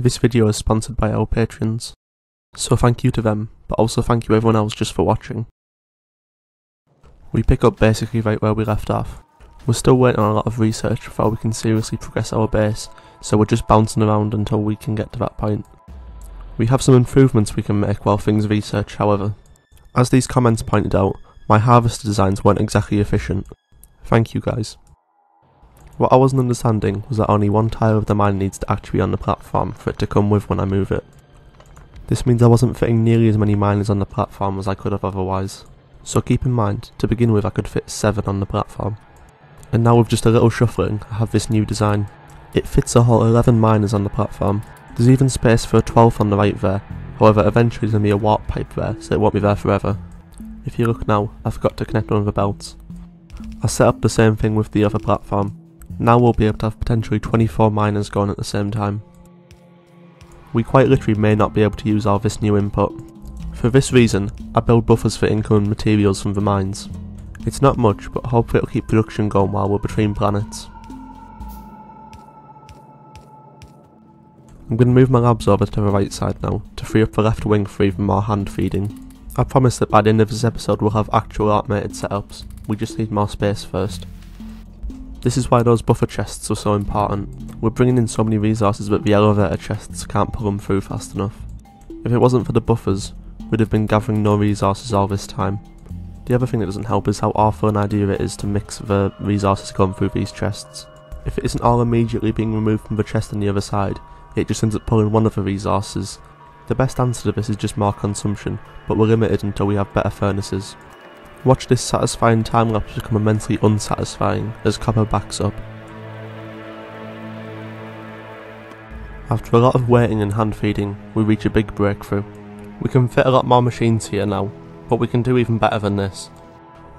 This video is sponsored by our patrons. So thank you to them, but also thank you everyone else just for watching. We pick up basically right where we left off. We're still waiting on a lot of research before we can seriously progress our base, so we're just bouncing around until we can get to that point. We have some improvements we can make while things research, however. As these comments pointed out, my harvester designs weren't exactly efficient. Thank you guys. What I wasn't understanding was that only one tile of the mine needs to actually be on the platform for it to come with when I move it. This means I wasn't fitting nearly as many miners on the platform as I could have otherwise. So keep in mind, to begin with I could fit 7 on the platform. And now with just a little shuffling, I have this new design. It fits a whole 11 miners on the platform. There's even space for a 12th on the right there, however eventually there's going to be a warp pipe there, so it won't be there forever. If you look now, I forgot to connect one of the belts. I set up the same thing with the other platform. Now we'll be able to have potentially 24 miners going at the same time. We quite literally may not be able to use all this new input. For this reason, I build buffers for incoming materials from the mines. It's not much, but hopefully it'll keep production going while we're between planets. I'm going to move my labs over to the right side now, to free up the left wing for even more hand feeding. I promise that by the end of this episode we'll have actual automated setups, we just need more space first. This is why those buffer chests are so important. We're bringing in so many resources but the elevator chests can't pull them through fast enough. If it wasn't for the buffers, we'd have been gathering no resources all this time. The other thing that doesn't help is how awful an idea it is to mix the resources going through these chests. If it isn't all immediately being removed from the chest on the other side, it just ends up pulling one of the resources. The best answer to this is just more consumption, but we're limited until we have better furnaces. Watch this satisfying time lapse become immensely unsatisfying as copper backs up. After a lot of waiting and hand feeding, we reach a big breakthrough. We can fit a lot more machines here now, but we can do even better than this.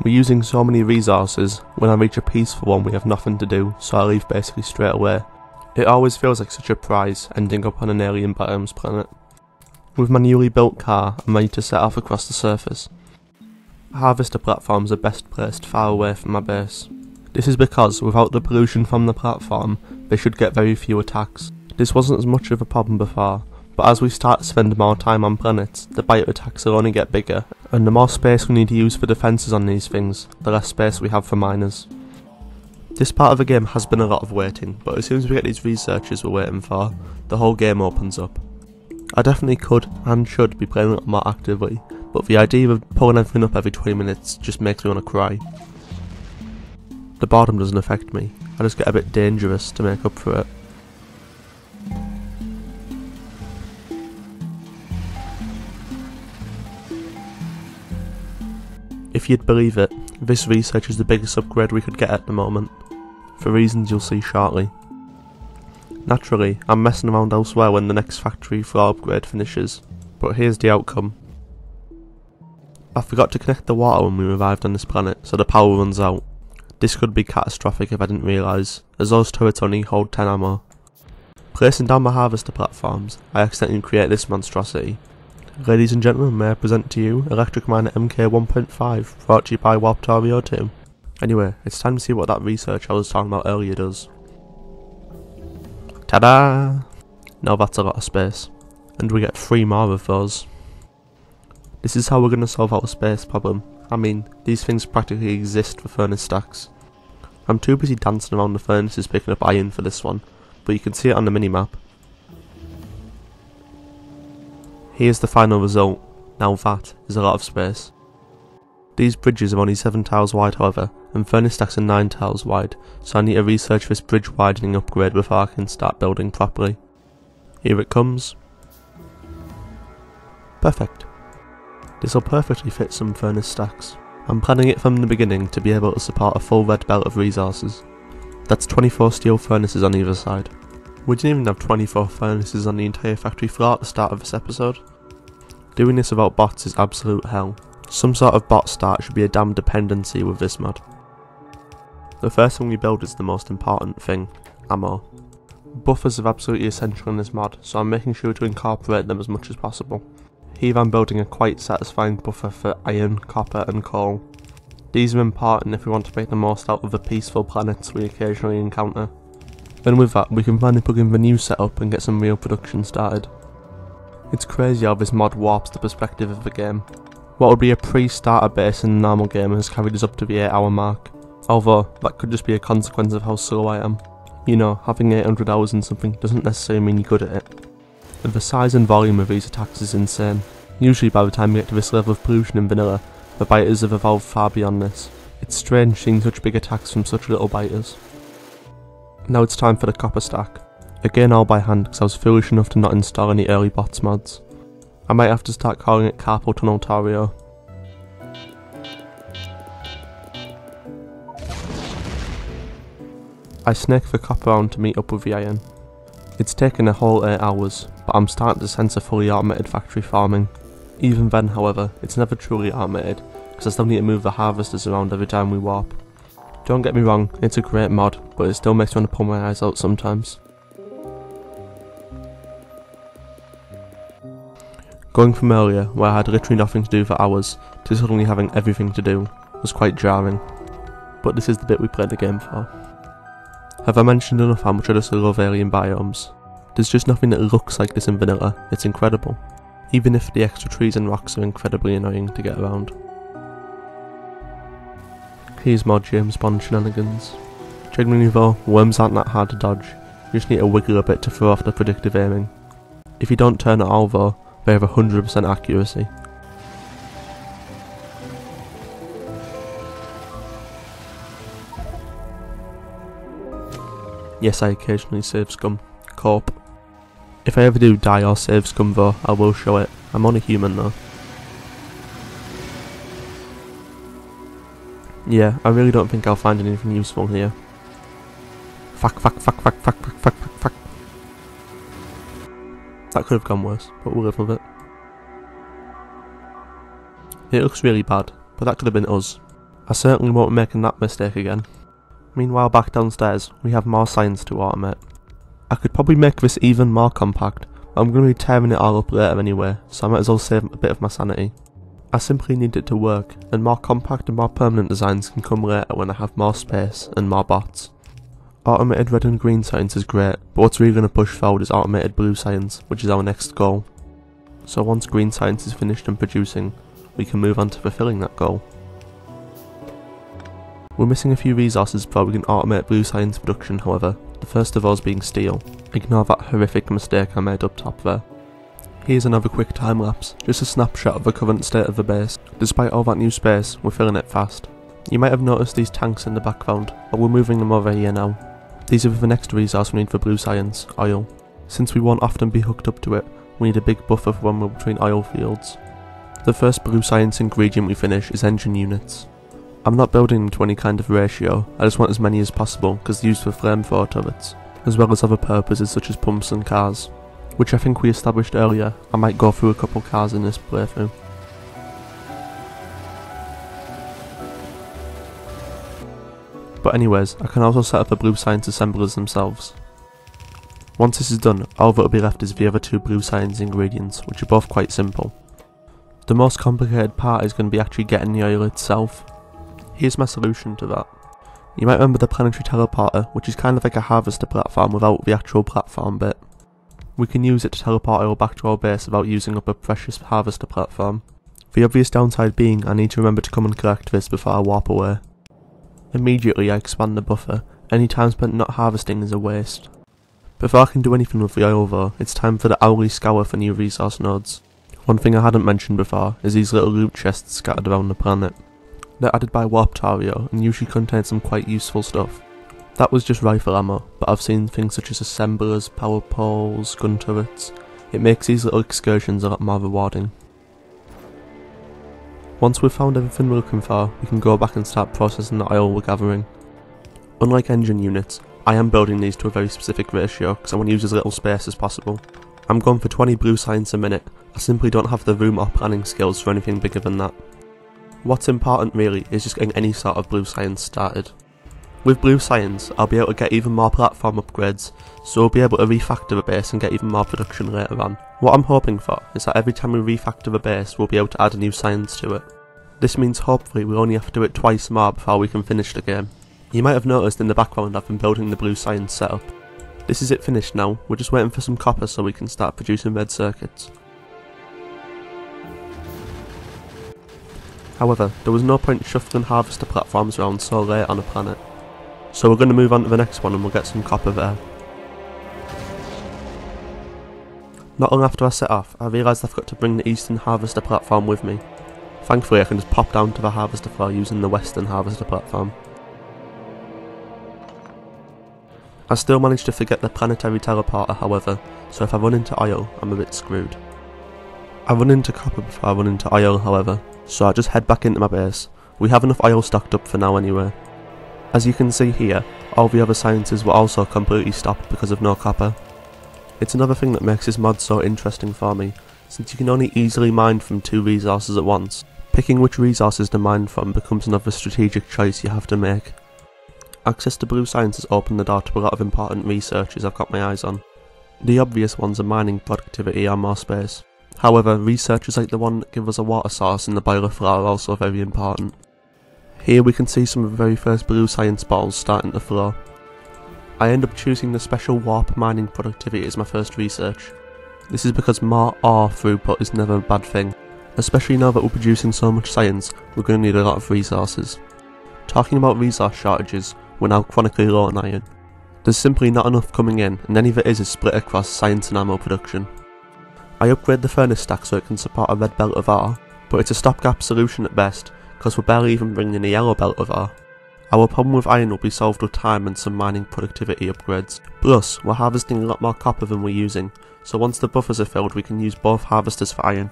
We're using so many resources, when I reach a peaceful one we have nothing to do, so I leave basically straight away. It always feels like such a prize, ending up on an alien biomes planet. With my newly built car, I'm ready to set off across the surface. Harvester platforms are best placed far away from my base. This is because, without the pollution from the platform, they should get very few attacks. This wasn't as much of a problem before, but as we start to spend more time on planets, the bite attacks will only get bigger, and the more space we need to use for defences on these things, the less space we have for miners. This part of the game has been a lot of waiting, but as soon as we get these researchers we're waiting for, the whole game opens up. I definitely could and should be playing a lot more actively, but the idea of pulling everything up every 20 minutes just makes me want to cry. The boredom doesn't affect me, I just get a bit dangerous to make up for it. If you'd believe it, this research is the biggest upgrade we could get at the moment, for reasons you'll see shortly. Naturally, I'm messing around elsewhere when the next factory floor upgrade finishes, but here's the outcome. I forgot to connect the water when we arrived on this planet, so the power runs out. This could be catastrophic if I didn't realise, as those turrets only hold 10 ammo. Placing down my harvester platforms, I accidentally create this monstrosity. Ladies and gentlemen, may I present to you Electric Miner MK 1.5, brought to you by Warptorio 2. Anyway, it's time to see what that research I was talking about earlier does. Ta-da! Now that's a lot of space. And we get three more of those. This is how we're going to solve our space problem. I mean, these things practically exist for furnace stacks. I'm too busy dancing around the furnaces picking up iron for this one, but you can see it on the minimap. Here's the final result. Now that is a lot of space. These bridges are only 7 tiles wide however, and furnace stacks are 9 tiles wide, so I need to research this bridge widening upgrade before I can start building properly. Here it comes. Perfect. This will perfectly fit some furnace stacks. I'm planning it from the beginning to be able to support a full red belt of resources. That's 24 steel furnaces on either side. We didn't even have 24 furnaces on the entire factory floor at the start of this episode. Doing this without bots is absolute hell. Some sort of bot start should be a damn dependency with this mod. The first thing we build is the most important thing, ammo. Buffers are absolutely essential in this mod, so I'm making sure to incorporate them as much as possible. Here I'm building a quite satisfying buffer for iron, copper and coal. These are important if we want to make the most out of the peaceful planets we occasionally encounter. Then with that, we can finally plug in the new setup and get some real production started. It's crazy how this mod warps the perspective of the game. What would be a pre-starter base in a normal game has carried us up to the 8 hour mark, although that could just be a consequence of how slow I am. You know, having 800 hours in something doesn't necessarily mean you're good at it. The size and volume of these attacks is insane. Usually by the time we get to this level of pollution in vanilla, the biters have evolved far beyond this. It's strange seeing such big attacks from such little biters. Now it's time for the copper stack. Again all by hand because I was foolish enough to not install any early bots mods. I might have to start calling it Carpal Tunnel Tario. I snake the copper on to meet up with the iron. It's taken a whole 8 hours, but I'm starting to sense a fully automated factory farming. Even then however, it's never truly automated, because I still need to move the harvesters around every time we warp. Don't get me wrong, it's a great mod, but it still makes me want to pull my eyes out sometimes. Going from earlier, where I had literally nothing to do for hours, to suddenly having everything to do, was quite jarring. But this is the bit we played the game for. Have I mentioned enough how much I just love alien biomes? There's just nothing that looks like this in vanilla, it's incredible. Even if the extra trees and rocks are incredibly annoying to get around. Here's more James Bond shenanigans. Genuinely though, worms aren't that hard to dodge, you just need to wiggle a bit to throw off the predictive aiming. If you don't turn at all though, they have 100% accuracy. Yes, I occasionally save scum. Corp. If I ever do die or save scum though, I will show it. I'm only human though. Yeah, I really don't think I'll find anything useful here. Fuck, fuck, fuck, fuck, fuck, fuck, fuck, fuck, fuck. That could have gone worse, but we'll live with it. It looks really bad, but that could have been us. I certainly won't be making that mistake again. Meanwhile back downstairs, we have more signs to automate. I could probably make this even more compact, but I'm going to be tearing it all up later anyway, so I might as well save a bit of my sanity. I simply need it to work, and more compact and more permanent designs can come later when I have more space and more bots. Automated red and green science is great, but what's really going to push forward is automated blue science, which is our next goal. So once green science is finished and producing, we can move on to fulfilling that goal. We're missing a few resources before we can automate blue science production however, the first of those being steel. Ignore that horrific mistake I made up top there. Here's another quick time lapse, just a snapshot of the current state of the base. Despite all that new space, we're filling it fast. You might have noticed these tanks in the background, but we're moving them over here now. These are the next resource we need for blue science, oil. Since we won't often be hooked up to it, we need a big buffer for when we're between oil fields. The first blue science ingredient we finish is engine units. I'm not building them to any kind of ratio, I just want as many as possible because they're used for flamethrower turrets, as well as other purposes such as pumps and cars which I think we established earlier. I might go through a couple cars in this playthrough. But anyways, I can also set up the blue science assemblers themselves. Once this is done, all that will be left is the other two blue science ingredients, which are both quite simple. The most complicated part is going to be actually getting the oil itself. Here's my solution to that. You might remember the planetary teleporter, which is kind of like a harvester platform without the actual platform bit. We can use it to teleport oil back to our base without using up a precious harvester platform. The obvious downside being I need to remember to come and collect this before I warp away. Immediately I expand the buffer, any time spent not harvesting is a waste. Before I can do anything with the oil though, it's time for the hourly scour for new resource nodes. One thing I hadn't mentioned before is these little loot chests scattered around the planet. They're added by Warptorio and usually contain some quite useful stuff. That was just rifle ammo, but I've seen things such as assemblers, power poles, gun turrets. It makes these little excursions a lot more rewarding. Once we've found everything we're looking for, we can go back and start processing the oil we're gathering. Unlike engine units, I am building these to a very specific ratio because I want to use as little space as possible. I'm going for 20 blue science a minute, I simply don't have the room or planning skills for anything bigger than that. What's important really is just getting any sort of blue science started. With Blue Science, I'll be able to get even more platform upgrades, so we'll be able to refactor the base and get even more production later on. What I'm hoping for is that every time we refactor the base, we'll be able to add a new science to it. This means hopefully we'll only have to do it twice more before we can finish the game. You might have noticed in the background I've been building the blue science setup. This is it finished now, we're just waiting for some copper so we can start producing red circuits. However, there was no point shuffling harvester platforms around so late on a planet. So we're going to move on to the next one and we'll get some copper there. Not long after I set off, I realised I've got to bring the eastern harvester platform with me. Thankfully I can just pop down to the harvester floor using the western harvester platform. I still managed to forget the planetary teleporter however, so if I run into oil, I'm a bit screwed. I run into copper before I run into oil however, so I just head back into my base. We have enough oil stocked up for now anyway. As you can see here, all the other sciences were also completely stopped because of no copper. It's another thing that makes this mod so interesting for me, since you can only easily mine from two resources at once. Picking which resources to mine from becomes another strategic choice you have to make. Access to blue science has opened the door to a lot of important researches I've got my eyes on. The obvious ones are mining productivity and more space. However, researchers like the one that give us a water source in the boiler floor are also very important. Here we can see some of the very first blue science balls starting to flow. I end up choosing the special warp mining productivity as my first research. This is because more ore throughput is never a bad thing. Especially now that we're producing so much science, we're going to need a lot of resources. Talking about resource shortages, we're now chronically low on iron. There's simply not enough coming in, and any that is is split across science and ammo production. I upgrade the furnace stack so it can support a red belt of ore, but it's a stopgap solution at best, because we're barely even bringing a yellow belt of ore. Our problem with iron will be solved with time and some mining productivity upgrades. Plus, we're harvesting a lot more copper than we're using, so once the buffers are filled we can use both harvesters for iron.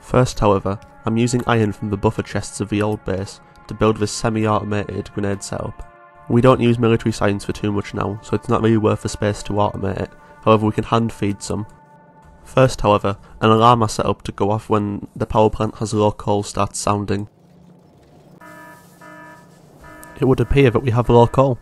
First however, I'm using iron from the buffer chests of the old base to build this semi-automated grenade setup. We don't use military science for too much now, so it's not really worth the space to automate it, however we can hand feed some. First however, an alarm is set up to go off when the power plant has low coal starts sounding. It would appear that we have low coal.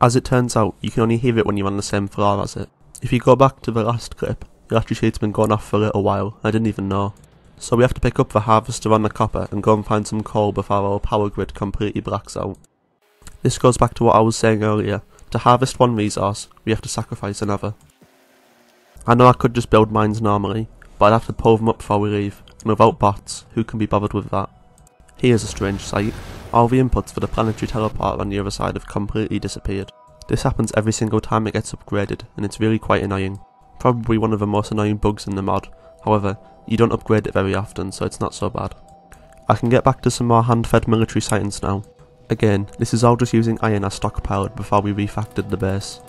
As it turns out, you can only hear it when you're on the same floor as it. If you go back to the last clip, see it's been going off for a little while, I didn't even know. So we have to pick up the harvester on the copper and go and find some coal before our power grid completely blacks out. This goes back to what I was saying earlier, to harvest one resource, we have to sacrifice another. I know I could just build mines normally, but I'd have to pull them up before we leave, and without bots, who can be bothered with that? Here's a strange sight. All the inputs for the planetary teleporter on the other side have completely disappeared. This happens every single time it gets upgraded, and it's really quite annoying. Probably one of the most annoying bugs in the mod, however, you don't upgrade it very often, so it's not so bad. I can get back to some more hand-fed military science now. Again, this is all just using iron as stockpiled before we refactored the base.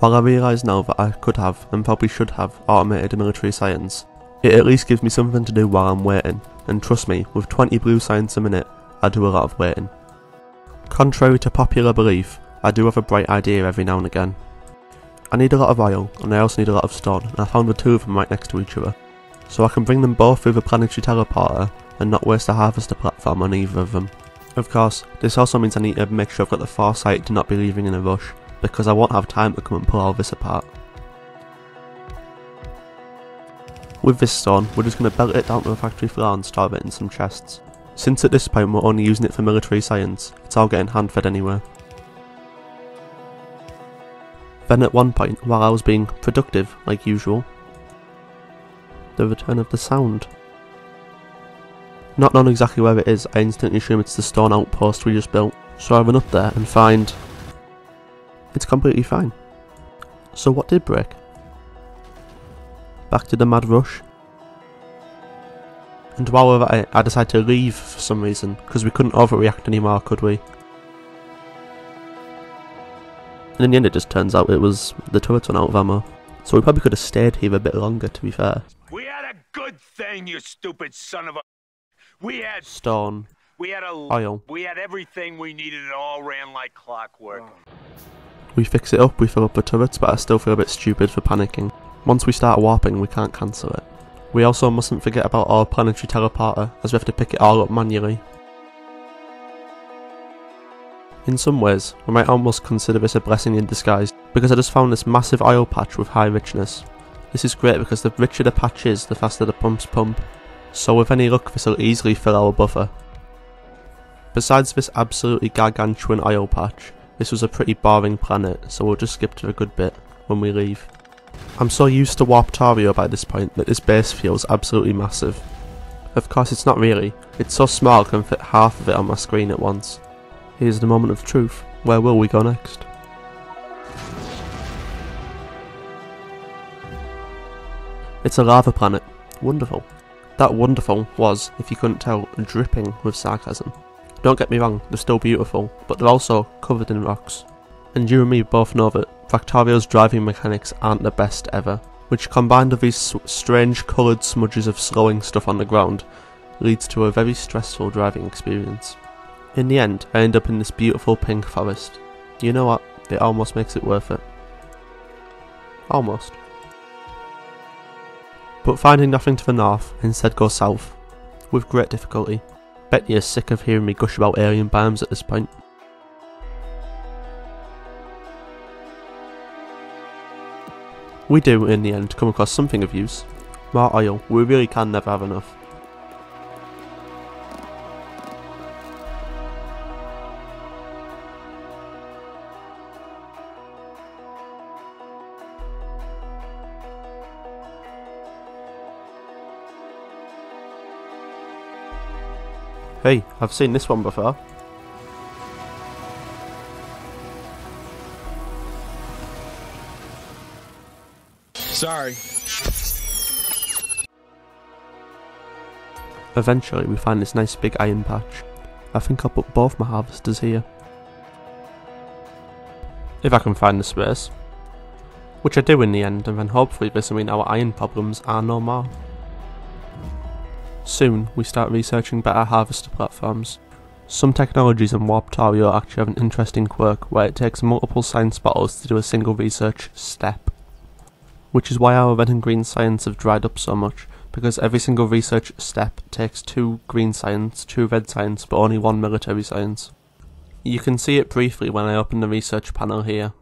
While I realise now that I could have, and probably should have, automated military science, it at least gives me something to do while I'm waiting, and trust me, with 20 blue science a minute, I do a lot of waiting. Contrary to popular belief, I do have a bright idea every now and again. I need a lot of oil, and I also need a lot of stone, and I found the two of them right next to each other. So I can bring them both through the planetary teleporter, and not waste a harvester platform on either of them. Of course, this also means I need to make sure I've got the foresight to not be leaving in a rush, because I won't have time to come and pull all this apart. With this stone, we're just going to belt it down to the factory floor and store it in some chests. Since at this point we're only using it for military science, it's all getting hand fed anyway. Then at one point, while I was being productive, like usual, the return of the sound. Not knowing exactly where it is, I instantly assume it's the stone outpost we just built, so I run up there and find it's completely fine. So what did break? Back to the mad rush. And while I, I decided to leave for some reason, because we couldn't overreact anymore, could we? And in the end it just turns out it was the turret on out of ammo. So we probably could have stayed here a bit longer to be fair. We had a good thing, you stupid son of a... We had... Stone. We had a... Oil. We had everything we needed. It all ran like clockwork. We fix it up, we fill up the turrets, but I still feel a bit stupid for panicking. Once we start warping, we can't cancel it. We also mustn't forget about our planetary teleporter, as we have to pick it all up manually. In some ways, we might almost consider this a blessing in disguise, because I just found this massive oil patch with high richness. This is great because the richer the patch is, the faster the pumps pump. so with any luck this will easily fill our buffer. Besides this absolutely gargantuan oil patch, this was a pretty boring planet, so we'll just skip to the good bit when we leave. I'm so used to Warptorio by this point that this base feels absolutely massive. Of course it's not really, it's so small I can fit half of it on my screen at once. Here's the moment of truth, where will we go next? It's a lava planet. Wonderful. That wonderful was, if you couldn't tell, dripping with sarcasm. Don't get me wrong, they're still beautiful, but they're also covered in rocks. And you and me both know that Factorio's driving mechanics aren't the best ever, which combined with these strange coloured smudges of slowing stuff on the ground, leads to a very stressful driving experience. In the end, I end up in this beautiful pink forest. You know what, it almost makes it worth it. Almost. But finding nothing to the north, instead go south, with great difficulty. Bet you're sick of hearing me gush about alien biomes at this point. We do, in the end, come across something of use. More oil, we really can never have enough. Hey, I've seen this one before. Sorry. Eventually we find this nice big iron patch. I think I'll put both my harvesters here. If I can find the space. Which I do in the end, and then hopefully this will mean our iron problems are no more. Soon, we start researching better harvester platforms. Some technologies in Warptorio actually have an interesting quirk where it takes multiple science bottles to do a single research step. Which is why our red and green science have dried up so much, because every single research step takes two green science, two red science, but only one military science. You can see it briefly when I open the research panel here.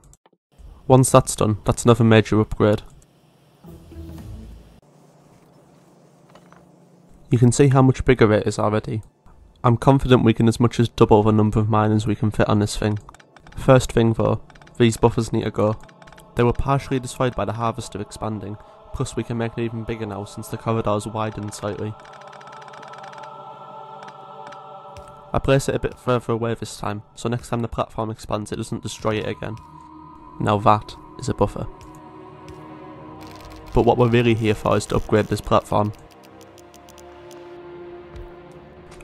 Once that's done, that's another major upgrade. You can see how much bigger it is already. I'm confident we can as much as double the number of miners we can fit on this thing. First thing though, these buffers need to go. They were partially destroyed by the harvester expanding, plus we can make it even bigger now since the corridors widened slightly. I place it a bit further away this time, so next time the platform expands it doesn't destroy it again. Now that is a buffer. But what we're really here for is to upgrade this platform.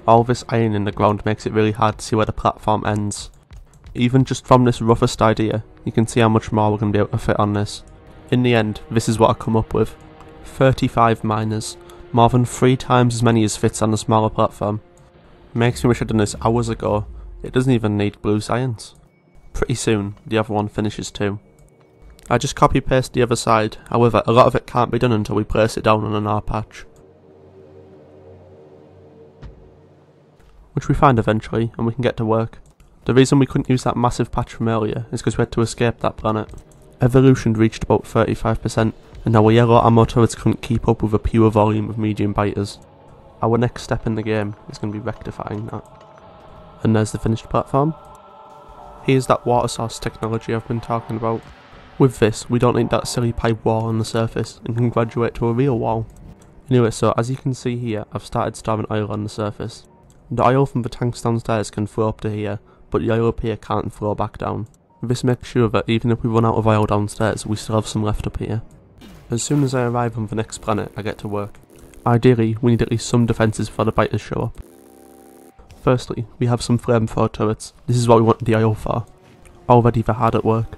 All this iron in the ground makes it really hard to see where the platform ends. Even just from this roughest idea, you can see how much more we're going to be able to fit on this. In the end, this is what I come up with. 35 miners, more than 3 times as many as fits on the smaller platform. Makes me wish I'd done this hours ago, it doesn't even need blue science. Pretty soon, the other one finishes too. I just copy paste the other side, however a lot of it can't be done until we place it down on an ore patch. Which we find eventually, and we can get to work. The reason we couldn't use that massive patch from earlier is because we had to escape that planet. Evolution reached about 35%, and our yellow ammo turrets couldn't keep up with a pure volume of medium biters. Our next step in the game is going to be rectifying that. And there's the finished platform. Here's that water source technology I've been talking about. With this, we don't need that silly pipe wall on the surface, and can graduate to a real wall. Anyway, so as you can see here, I've started storing oil on the surface. The oil from the tanks downstairs can flow up to here, but the oil up here can't flow back down. This makes sure that even if we run out of oil downstairs, we still have some left up here. As soon as I arrive on the next planet, I get to work. Ideally, we need at least some defences before the biters show up. Firstly, we have some flamethrower turrets. This is what we want the oil for. Already they're hard at work.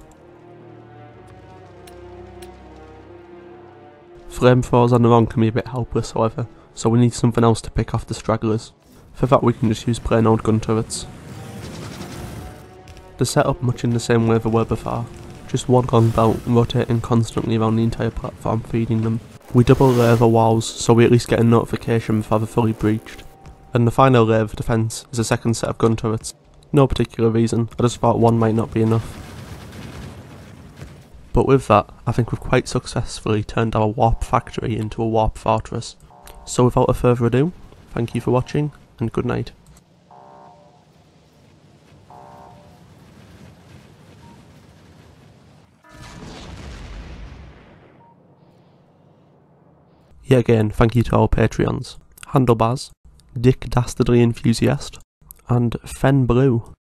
Flamethrowers on their own can be a bit helpless however, so we need something else to pick off the stragglers. For that we can just use plain old gun turrets. They're set up much in the same way they were before, just one long belt rotating constantly around the entire platform feeding them. We double layer the walls so we at least get a notification before they're fully breached. And the final layer of defence is a second set of gun turrets. No particular reason, I just thought one might not be enough. But with that, I think we've quite successfully turned our warp factory into a warp fortress. So without further ado, thank you for watching and good night. Yet again, thank you to our Patreons, Handlebars, Dick Dastardly Enthusiast, and Fen Blue.